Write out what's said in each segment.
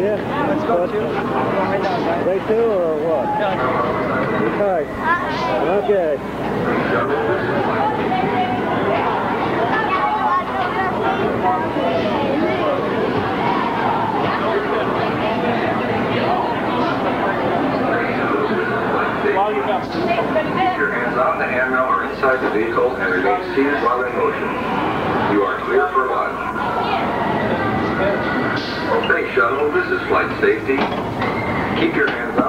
Yeah. Let's go too. Right now, or what? Yeah. All right. Okay. Keep your hands on the handrail or inside the vehicle and remain seated while in motion. This is flight safety. Keep your hands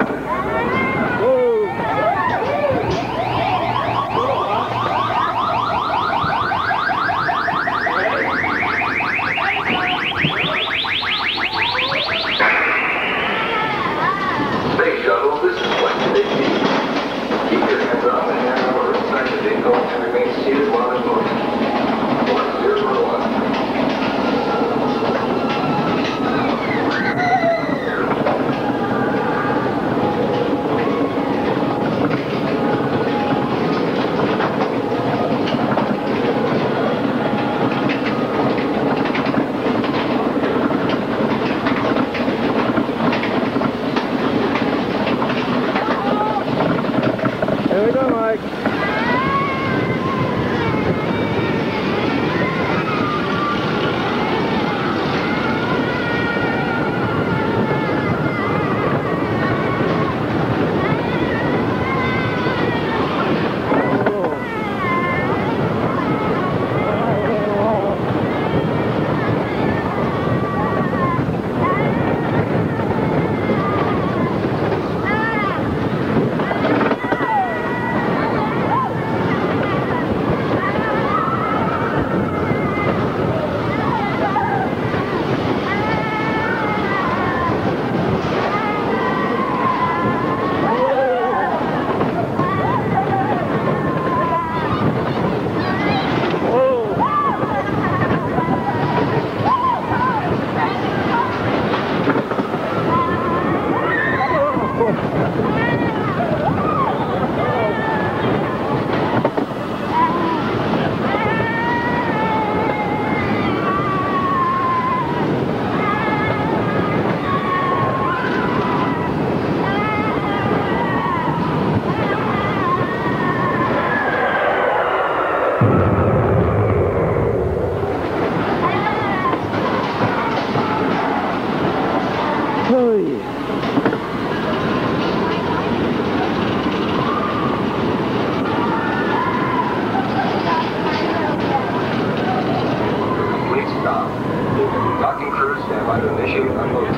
Docking crew, stand by to initiate unloading.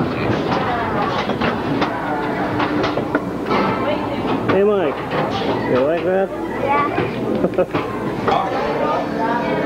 Hey, Mike. You like that? Good,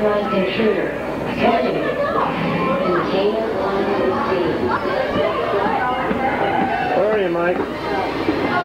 unauthorized intruder. Warning, container one received. Where are you, Mike?